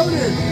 loaded.